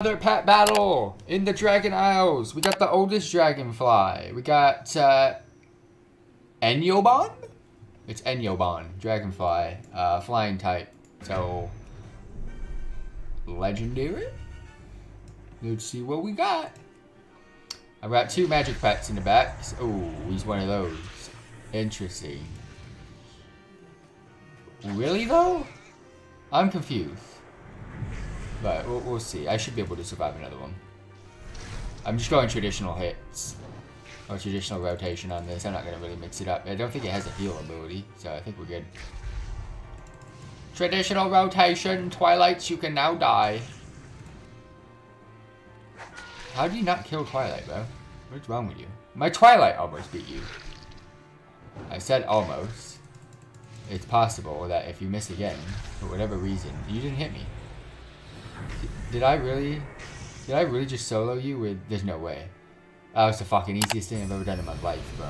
Another pet battle in the Dragon Isles. We got the oldest dragonfly. We got uh, Enyobon? It's Enyobon, dragonfly, uh, flying type. So, legendary? Let's see what we got. I've got two magic pets in the back. Oh, he's one of those. Interesting. Really though? I'm confused. But we'll, we'll, see. I should be able to survive another one. I'm just going traditional hits. Or traditional rotation on this. I'm not going to really mix it up. I don't think it has a heal ability. So I think we're good. Traditional rotation. Twilights, you can now die. How do you not kill Twilight, bro? What's wrong with you? My Twilight almost beat you. I said almost. It's possible that if you miss again, for whatever reason, you didn't hit me. Did I really? Did I really just solo you with... There's no way. That was the fucking easiest thing I've ever done in my life, bro.